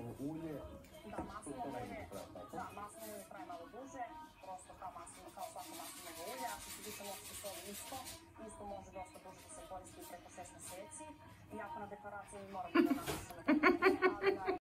maslinovo ulje. Da, maslinovo ulje, da, maslinovo ulje traje malo duže, prosto kao maslinovo, kao svako maslinovo ulje. Ako se više možete soli isto, isto može dosta duže da se koristi preko 6 mjeseci. I ako na deklaraciji morate da nas